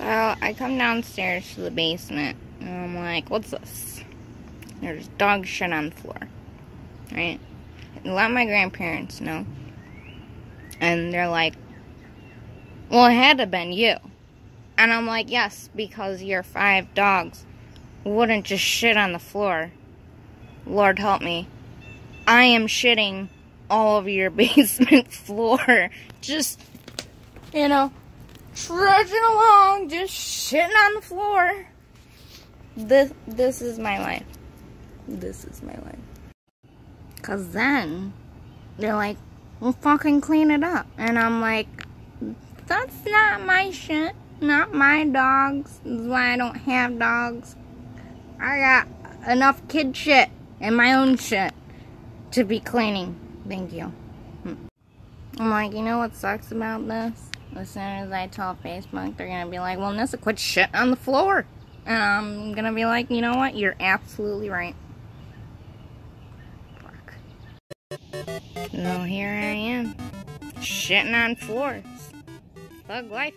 So I come downstairs to the basement and I'm like, what's this? There's dog shit on the floor. Right? I let my grandparents know. And they're like, well, it had to have been you. And I'm like, yes, because your five dogs wouldn't just shit on the floor. Lord help me. I am shitting all over your basement floor. Just, you know, trudging along, shitting on the floor. This, this is my life. This is my life. Cause then, they're like, well, fucking clean it up. And I'm like, that's not my shit. Not my dogs. This is why I don't have dogs. I got enough kid shit and my own shit to be cleaning. Thank you. Hmm. I'm like, you know what sucks about this? As soon as I tell Facebook, they're gonna be like, well, Nyssa, quit shit on the floor. And I'm gonna be like, you know what? You're absolutely right. Fuck. So here I am, shitting on floors. Thug life,